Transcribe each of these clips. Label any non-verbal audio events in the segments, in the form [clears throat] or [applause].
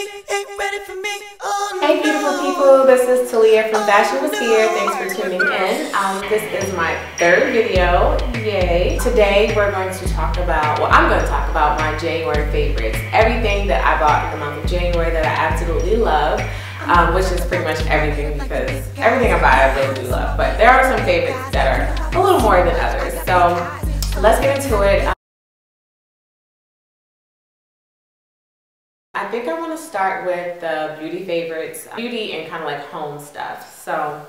Hey beautiful people, this is Taliah from Fashion Was Here. Thanks for tuning in. Um, this is my third video, yay. Today we're going to talk about, well I'm going to talk about my January favorites. Everything that I bought in the month of January that I absolutely love. Um, which is pretty much everything because everything I buy I really do love. But there are some favorites that are a little more than others. So let's get into it. I think I want to start with the beauty favorites, beauty and kind of like home stuff. So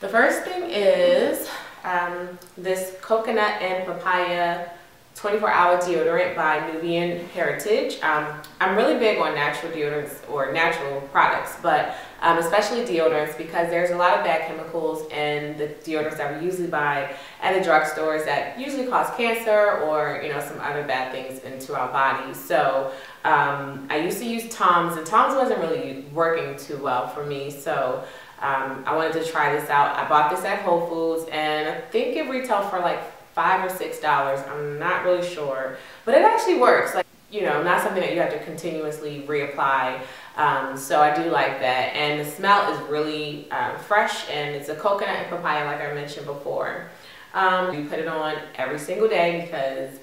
the first thing is um, this coconut and papaya 24 hour deodorant by Nubian Heritage. Um, I'm really big on natural deodorants or natural products, but um, especially deodorants because there's a lot of bad chemicals in the deodorants that we usually buy at the drugstores that usually cause cancer or you know some other bad things into our bodies. So um, I used to use Tom's and Tom's wasn't really working too well for me. So um, I wanted to try this out. I bought this at Whole Foods and I think it retailed for like five or six dollars. I'm not really sure, but it actually works. Like you know, not something that you have to continuously reapply. Um, so I do like that, and the smell is really um, fresh, and it's a coconut and papaya, like I mentioned before. Um, you put it on every single day because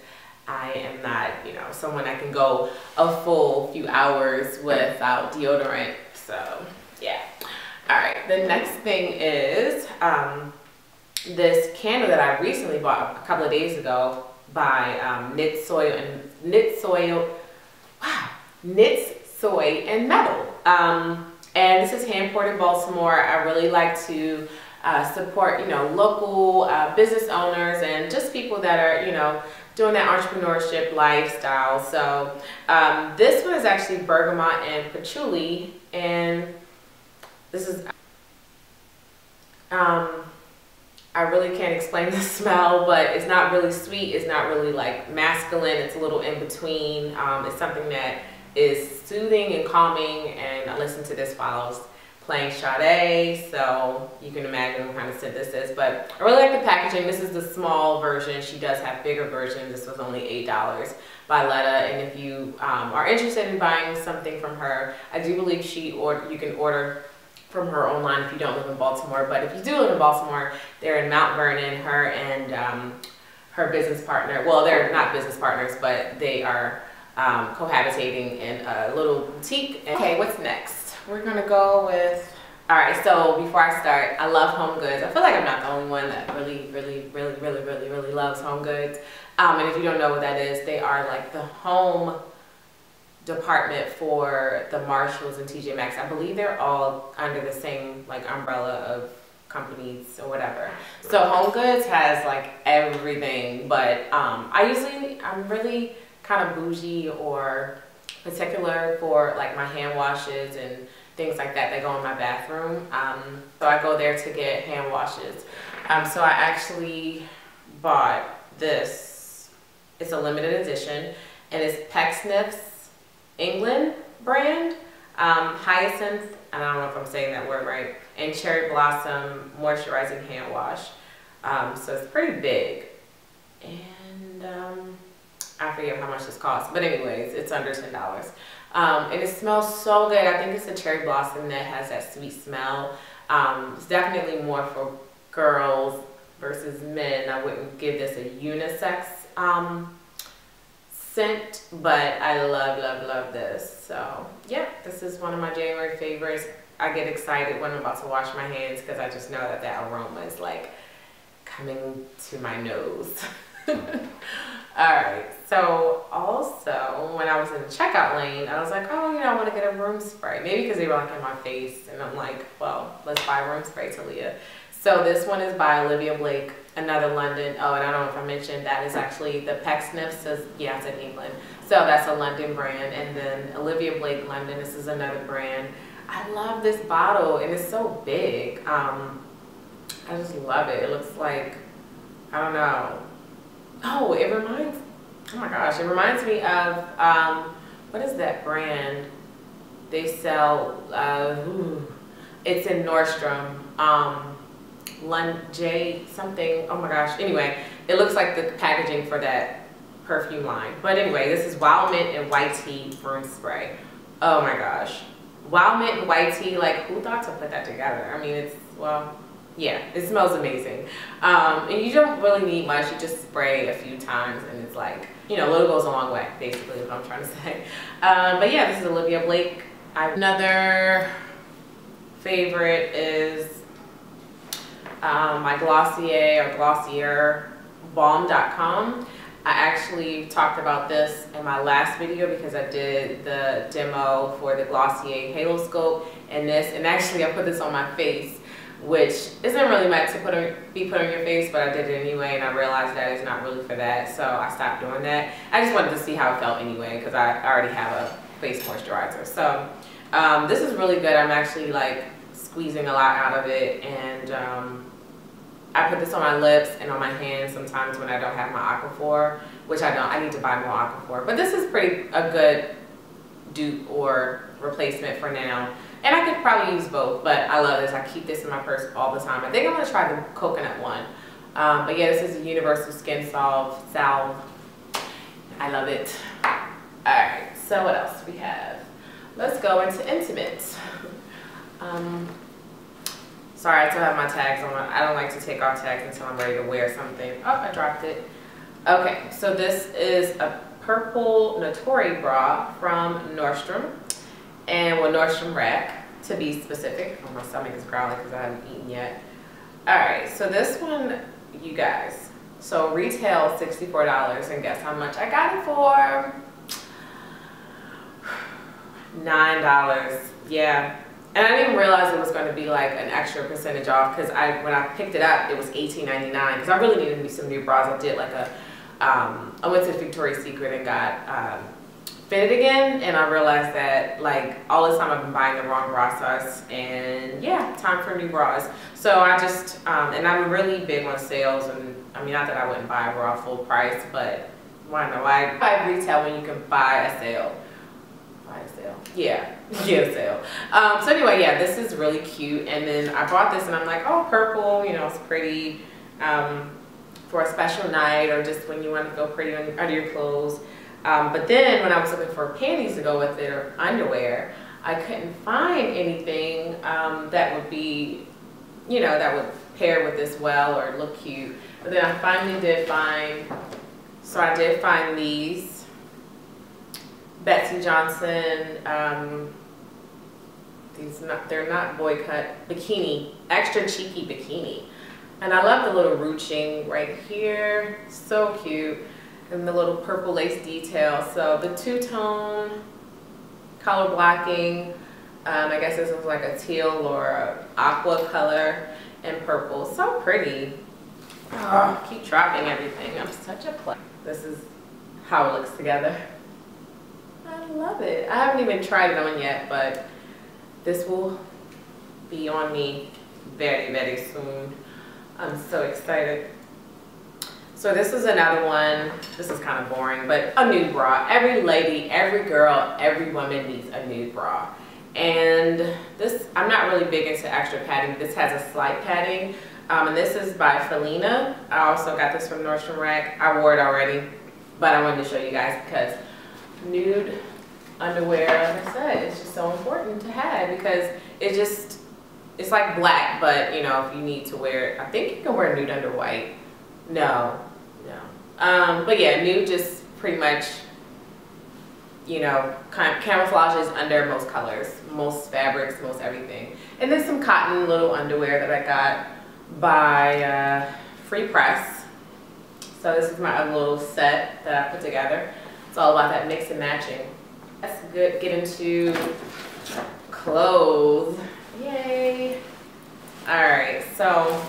I am not, you know, someone that can go a full few hours without deodorant. So yeah. All right. The next thing is um, this candle that I recently bought a couple of days ago by um, Knit Soil and Knit Soil, wow, Knits Soy and Metal. Um, and this is hand poured in Baltimore. I really like to uh, support, you know, local uh, business owners and just people that are, you know, doing that entrepreneurship lifestyle. So um, this one is actually bergamot and patchouli, and this is um, I really can't explain [laughs] the smell, but it's not really sweet. It's not really like masculine. It's a little in between. Um, it's something that is soothing and calming. And I listen to this while I was playing Sade, so you can imagine what kind of scent this is. But I really like the packaging. This is the small version. She does have bigger versions. This was only $8 by Letta. And if you um, are interested in buying something from her, I do believe she or you can order from her online if you don't live in Baltimore. But if you do live in Baltimore, they're in Mount Vernon, her and um, her business partner. Well, they're not business partners, but they are um, cohabitating in a little boutique. Okay, what's next? We're gonna go with, all right, so before I start, I love Home Goods. I feel like I'm not the only one that really, really, really, really, really, really loves Home Goods. Um, and if you don't know what that is, they are like the home department for the Marshalls and TJ Maxx. I believe they're all under the same like umbrella of companies or whatever. So Home Goods has like everything, but um, I usually I'm really kind of bougie or particular for like my hand washes and things like that that go in my bathroom. Um, so I go there to get hand washes. Um, so I actually bought this. It's a limited edition and it's Pecksniff's England brand, um, Hyacinth, I don't know if I'm saying that word right, and Cherry Blossom Moisturizing Hand Wash. Um, so it's pretty big. And um, I forget how much this costs, but anyways, it's under $10. Um, and it smells so good. I think it's a cherry blossom that has that sweet smell. Um, it's definitely more for girls versus men. I wouldn't give this a unisex um, scent, but I love, love, love this. So yeah, this is one of my January favorites. I get excited when I'm about to wash my hands because I just know that that aroma is like coming to my nose. [laughs] All right, so also when I was in the checkout lane, I was like, oh, you know, I want to get a room spray. Maybe because they were like in my face and I'm like, well, let's buy room spray, Taliah. So this one is by Olivia Blake, another London. Oh, and I don't know if I mentioned that is actually the Pecksniff says, yeah, it's in England. So that's a London brand. And then Olivia Blake London, this is another brand. I love this bottle and it's so big. Um, I just love it. It looks like, I don't know. Oh, it reminds, oh my gosh, it reminds me of, um, what is that brand? They sell, uh, it's in Nordstrom. Um, J something. Oh my gosh. Anyway, it looks like the packaging for that perfume line. But anyway, this is Wild Mint and White Tea Room Spray. Oh my gosh. Wild mint and white tea, like who thought to put that together? I mean, it's, well, yeah, it smells amazing. Um, and you don't really need much. You just spray a few times and it's like, you know, a little goes a long way, basically what I'm trying to [laughs] say. Um, but yeah, this is Olivia Blake. I, another favorite is um, my Glossier or Glossier balm.com. I actually talked about this in my last video because I did the demo for the Glossier Haloscope and this, and actually I put this on my face, which isn't really meant to put on, be put on your face, but I did it anyway, and I realized that it's not really for that, so I stopped doing that. I just wanted to see how it felt anyway, because I already have a face moisturizer. So um, this is really good. I'm actually like squeezing a lot out of it, and um, I put this on my lips and on my hands sometimes when I don't have my Aquaphor, which I don't. I need to buy more Aquaphor. But this is pretty a good dupe or replacement for now. And I could probably use both, but I love this. I keep this in my purse all the time. I think I'm going to try the coconut one. Um, but yeah, this is a Universal Skin Salve. Salve. I love it. Alright, so what else we have? Let's go into intimates. Um, Sorry, I still have my tags on. I don't like to take off tags until I'm ready to wear something. Oh, I dropped it. Okay, so this is a purple Natori bra from Nordstrom. And well, Nordstrom Rack, to be specific. Oh, my stomach is growling because I haven't eaten yet. All right, so this one, you guys. So retail $64, and guess how much I got it for? $9. Yeah, and I didn't realize it was going to be like an extra percentage off because I when I picked it up, it was $18.99 because I really needed me some new bras. I did like a, um, I went to Victoria's Secret and got um, fitted again and I realized that like all this time I've been buying the wrong bra size and yeah, time for new bras. So I just, um, and I'm really big on sales and I mean, not that I wouldn't buy a bra full price, but why not? Why buy retail when you can buy a sale? Buy a sale. Yeah [laughs] a sale. Um, so anyway, yeah, this is really cute. And then I bought this and I'm like, oh, purple, you know, it's pretty um, for a special night or just when you want to feel pretty under your clothes. Um, but then when I was looking for panties to go with it or underwear, I couldn't find anything um, that would be, you know, that would pair with this well or look cute. But then I finally did find, so I did find these Betsey Johnson, um, these not, they're not boy cut, bikini, extra cheeky bikini. And I love the little ruching right here, so cute. And the little purple lace detail. So the two-tone color blocking, um, I guess this is like a teal or aqua color and purple. So pretty. Oh, keep dropping everything. I'm such a play. This is how it looks together. I love it. I haven't even tried it on yet, but this will be on me very, very soon. I'm so excited. So this is another one. This is kind of boring, but a nude bra. Every lady, every girl, every woman needs a nude bra. And this, I'm not really big into extra padding. This has a slight padding. Um, and this is by Felina. I also got this from Nordstrom Rack. I wore it already, but I wanted to show you guys because nude underwear, like I said, it's just so important to have because it just, it's like black, but you know, if you need to wear it, I think you can wear nude under white. No, no. Um, but yeah, nude just pretty much, you know, kind of camouflages under most colors, most fabrics, most everything. And then some cotton little underwear that I got by uh, Free Press. So this is my little set that I put together. It's all about that mix and matching. Let's good. get into clothes. Yay. All right, so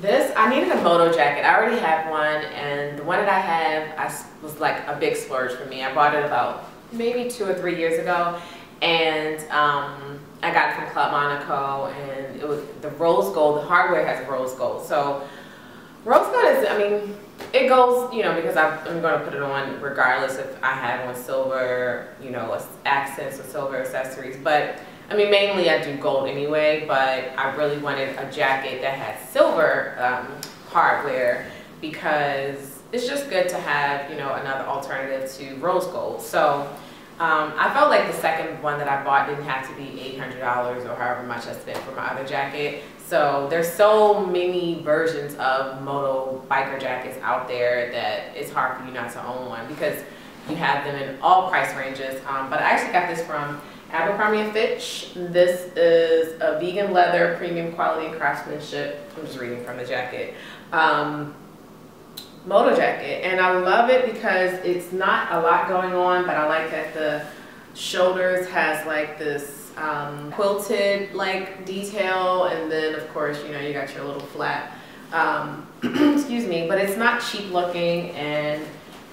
this, I needed a moto jacket. I already have one, and the one that I have I, was like a big splurge for me. I bought it about maybe two or three years ago, and um, I got it from Club Monaco, and it was the rose gold. The hardware has rose gold, so rose gold is, I mean, it goes, you know, because I'm, I'm going to put it on regardless if I have on silver, you know, accents or silver accessories. But, I mean, mainly I do gold anyway, but I really wanted a jacket that had silver um, hardware because it's just good to have, you know, another alternative to rose gold. So, Um, I felt like the second one that I bought didn't have to be $800 or however much I spent for my other jacket. So there's so many versions of moto biker jackets out there that it's hard for you not to own one because you have them in all price ranges. Um, but I actually got this from Abercrombie & Fitch. This is a vegan leather, premium quality and craftsmanship. I'm just reading from the jacket. Um, moto jacket and I love it because it's not a lot going on but I like that the shoulders has like this um, quilted like detail and then of course you know you got your little flat um, [clears throat] excuse me but it's not cheap looking and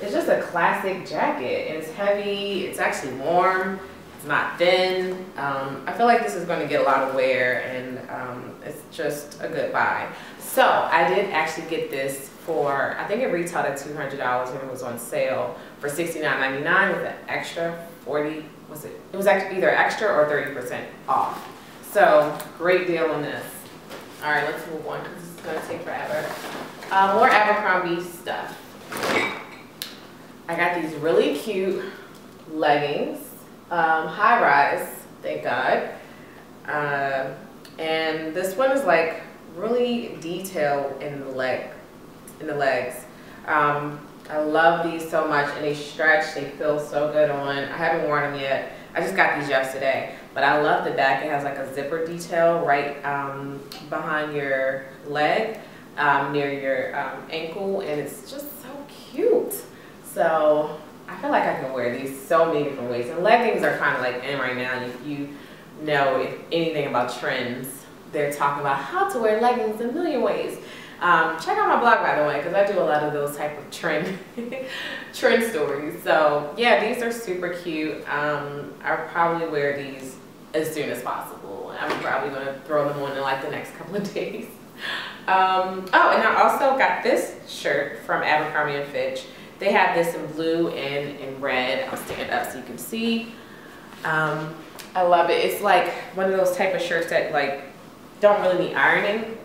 it's just a classic jacket and it's heavy it's actually warm it's not thin um, I feel like this is going to get a lot of wear and um, it's just a good buy so I did actually get this for, I think it retailed at $200 when it was on sale for $69.99 with an extra 40, was it? It was either extra or 30% off. So great deal on this. All right, let's move on because it's gonna take forever. Uh, more Abercrombie stuff. I got these really cute leggings, um, high rise, thank God. Uh, and this one is like really detailed in the leg in the legs. Um, I love these so much and they stretch, they feel so good on. I haven't worn them yet. I just got these yesterday, but I love the back. It has like a zipper detail right um, behind your leg, um, near your um, ankle, and it's just so cute. So I feel like I can wear these so many different ways. And leggings are kind of like in right now. If you know if anything about trends, they're talking about how to wear leggings a million ways. Um, check out my blog, by the way, because I do a lot of those type of trend [laughs] trend stories. So yeah, these are super cute. Um, I'll probably wear these as soon as possible. I'm probably going to throw them on in like the next [laughs] couple of days. Um, oh, and I also got this shirt from Abercrombie & Fitch. They have this in blue and in red. I'll stand up so you can see. Um, I love it. It's like one of those type of shirts that like don't really need ironing.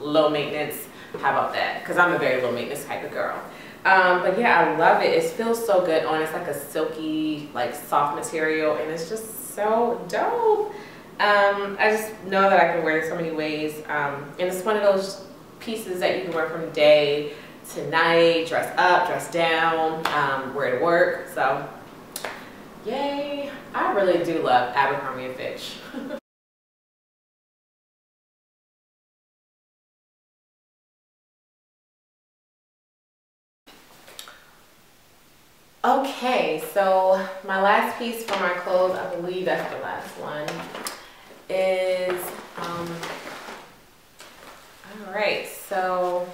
low maintenance how about that? Because I'm a very low maintenance type of girl. Um, but yeah, I love it. It feels so good on. It's like a silky, like soft material, and it's just so dope. Um, I just know that I can wear it so many ways. Um, and it's one of those pieces that you can wear from day to night, dress up, dress down, um, wear to work. So, yay. I really do love Abercrombie & Fitch. [laughs] Okay, so my last piece for my clothes, I believe that's the last one, is, um, all right, so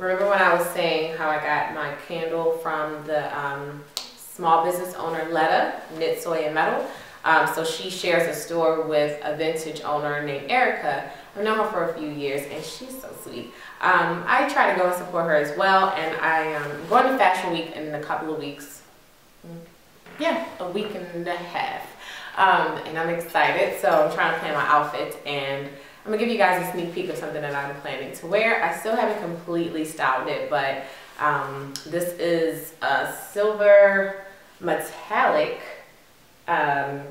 remember when I was saying how I got my candle from the um, small business owner Letta, Knit Soy and Metal. Um, so she shares a store with a vintage owner named Erica. I've known her for a few years and she's so sweet. Um, I try to go and support her as well, and I am um, going to Fashion Week in a couple of weeks. Yeah, a week and a half. Um, and I'm excited, so I'm trying to plan my outfits, and I'm gonna give you guys a sneak peek of something that I'm planning to wear. I still haven't completely styled it, but um, this is a silver metallic um,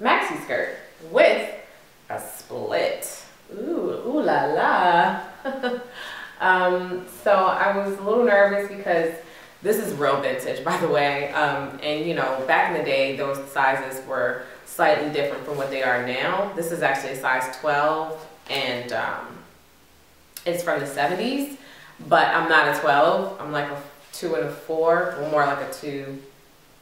maxi skirt with a split. Ooh, ooh la la. [laughs] Um, so I was a little nervous because this is real vintage, by the way. Um, and you know, back in the day, those sizes were slightly different from what they are now. This is actually a size 12 and um, it's from the 70s, but I'm not a 12. I'm like a two and a four, or more like a two,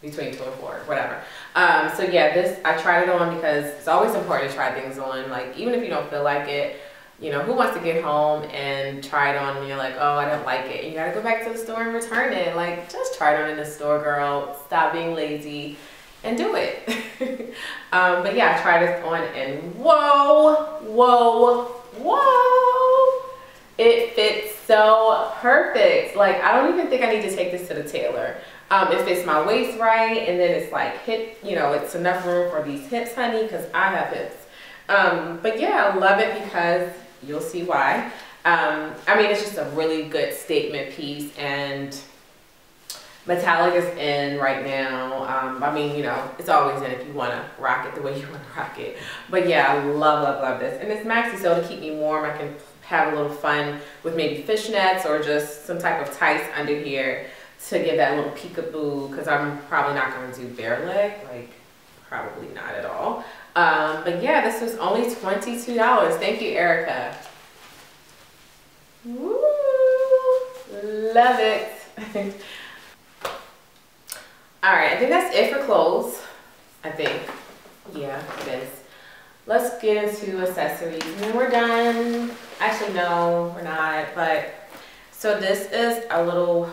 between two and four, whatever. Um, so yeah, this, I tried it on because it's always important to try things on, like even if you don't feel like it, you know, who wants to get home and try it on and you're like, oh, I don't like it. You gotta go back to the store and return it. Like, just try it on in the store, girl. Stop being lazy and do it. [laughs] um, but yeah, I tried it on and whoa, whoa, whoa. It fits so perfect. Like, I don't even think I need to take this to the tailor. Um, it fits my waist right and then it's like hip, you know, it's enough room for these hips, honey, because I have hips. Um, but yeah, I love it because You'll see why. Um, I mean, it's just a really good statement piece and Metallic is in right now. Um, I mean, you know, it's always in if you want to rock it the way [laughs] you want to rock it. But yeah, I love, love, love this. And it's maxi, so to keep me warm, I can have a little fun with maybe fishnets or just some type of tights under here to give that little peekaboo because I'm probably not going to do bare leg, like probably not at all. Um, but yeah, this was only $22. Thank you, Erica. Woo, love it. [laughs] All right, I think that's it for clothes. I think. Yeah, it is. Let's get into accessories and then we're done. Actually, no, we're not. But so this is a little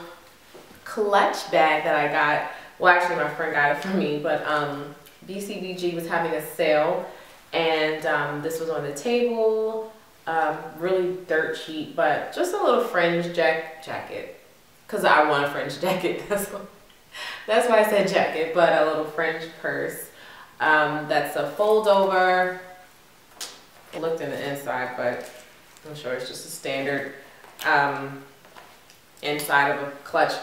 clutch bag that I got. Well, actually, my friend got it for me, but um, BCBG was having a sale, and um, this was on the table. Um, really dirt cheap, but just a little fringe jack jacket, cause I want a fringe [laughs] jacket. That's what that's why I said jacket, but a little fringe purse. Um, that's a fold over. I looked in the inside, but I'm sure it's just a standard um, inside of a clutch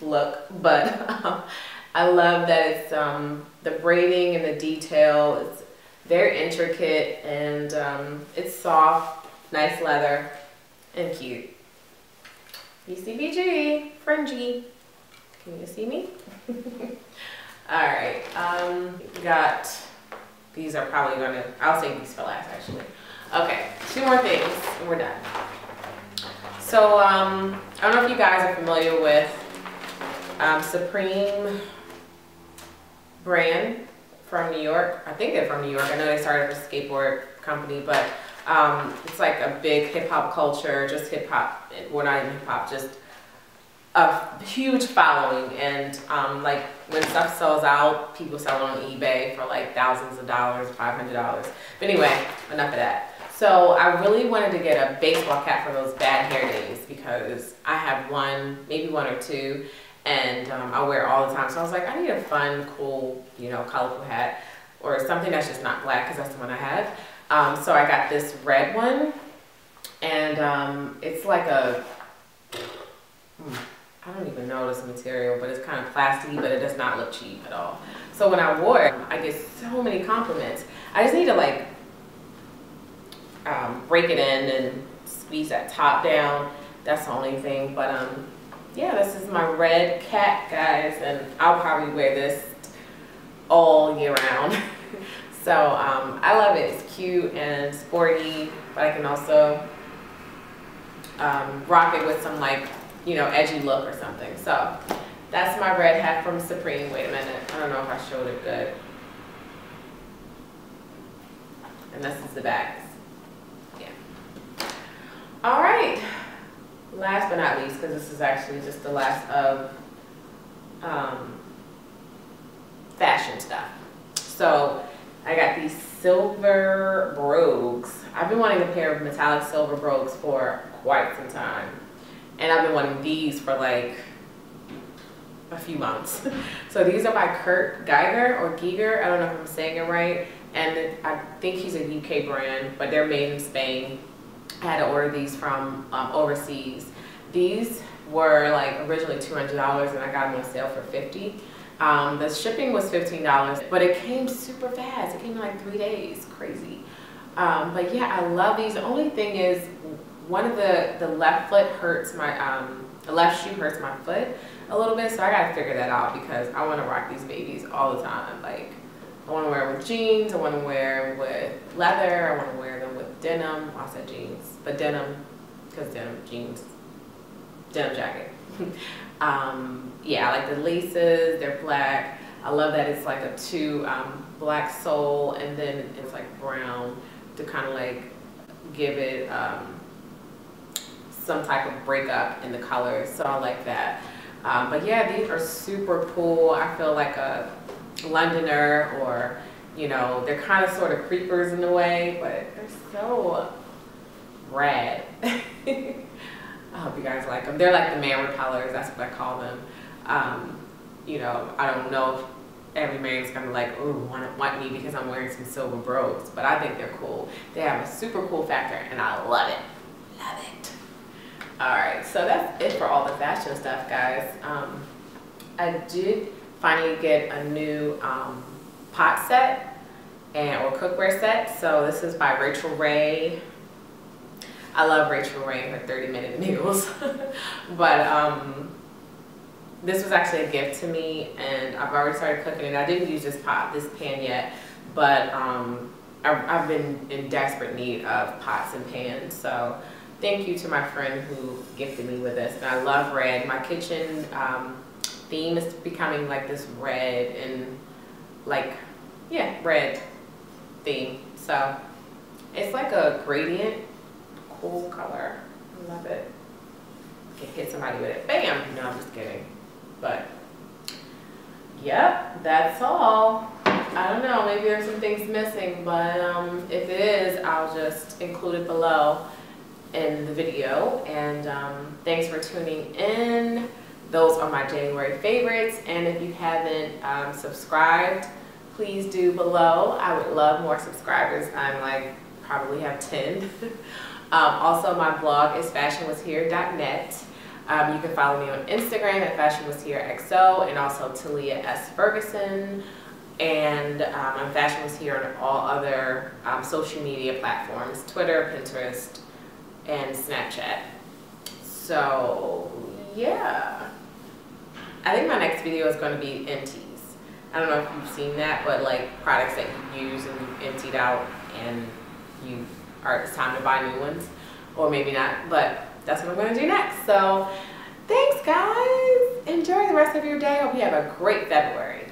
look. But um, [laughs] I love that it's um, the braiding and the detail. It's very intricate and um, it's soft, nice leather, and cute. BCBG, fringy. Can you see me? [laughs] All right, um, got, these are probably gonna, I'll save these for last actually. Okay, two more things and we're done. So, um, I don't know if you guys are familiar with um, Supreme brand from New York. I think they're from New York. I know they started a skateboard company, but um, it's like a big hip hop culture, just hip hop, well not even hip hop, just a huge following and um, like when stuff sells out, people sell it on eBay for like thousands of dollars, $500. But anyway, enough of that. So I really wanted to get a baseball cap for those bad hair days because I have one, maybe one or two, and um, I wear all the time. So I was like, I need a fun, cool, you know, colorful hat or something that's just not black because that's the one I have. Um, so I got this red one and um, it's like a, hmm, I don't even know this material, but it's kind of plasticky, but it does not look cheap at all. So when I wore it, I get so many compliments. I just need to like um, break it in and squeeze that top down. That's the only thing, but um, yeah, this is my red cat, guys, and I'll probably wear this all year round. [laughs] so um, I love it. It's cute and sporty, but I can also um, rock it with some like you know, edgy look or something. So that's my red hat from Supreme. Wait a minute. I don't know if I showed it good. And this is the bags. Yeah. All right. Last but not least, because this is actually just the last of um, fashion stuff. So I got these silver brogues. I've been wanting a pair of metallic silver brogues for quite some time. And I've been wanting these for like a few months. [laughs] so these are by Kurt Geiger or Giger. I don't know if I'm saying it right. And I think he's a UK brand, but they're made in Spain. I had to order these from um, overseas. These were like originally $200 and I got them on sale for 50 um, The shipping was $15, but it came super fast. It came in like three days, crazy. Um, but yeah, I love these. The only thing is one of the, the left foot hurts my, um, the left shoe hurts my foot a little bit. So I gotta figure that out because I wanna rock these babies all the time. Like, I wanna wear them with jeans, I wanna wear them with leather, I wanna wear them with denim. I said jeans, but denim, because denim, jeans, denim jacket. [laughs] um, yeah, I like the laces, they're black. I love that it's like a two um, black sole and then it's like brown to kind of like give it um, some type of breakup in the colors, so I like that. Um, but yeah, these are super cool. I feel like a Londoner or, you know, they're kind of sort of creepers in a way, but they're so rad. [laughs] I hope you guys like them. They're like the man repellers, that's what I call them. Um, you know, I don't know if every man's gonna like, oh, want, want me because I'm wearing some silver brogues, but I think they're cool. They have a super cool factor and I love it. Love it. All right, so that's it for all the fashion stuff, guys. Um, I did finally get a new um, pot set and or cookware set. So this is by Rachael Ray. I love Rachael Ray and her 30 minute meals. [laughs] but um, this was actually a gift to me and I've already started cooking it. I didn't use this pot, this pan yet, but um, I've been in desperate need of pots and pans. So thank you to my friend who gifted me with this. And I love red. My kitchen um, theme is becoming like this red and like, yeah, red theme. So it's like a gradient, cool color. I love it. Can hit somebody with it. Bam! No, I'm just kidding. But, yep, that's all. I don't know, maybe there's some things missing, but um, if it is, I'll just include it below in the video. And um, thanks for tuning in. Those are my January favorites. And if you haven't um, subscribed, please do below. I would love more subscribers. I'm like, probably have 10. [laughs] Um, also, my blog is fashionwashere.net. Um, you can follow me on Instagram at fashionwasherexo and also Taliah S. Ferguson. And um, I'm Fashion Was Here on all other um, social media platforms, Twitter, Pinterest, and Snapchat. So, yeah. I think my next video is going to be empties. I don't know if you've seen that, but like products that you use and you've emptied out and you are, it's time to buy new ones. Or maybe not, but that's what I'm going to do next. So, thanks guys. Enjoy the rest of your day. Hope you have a great February.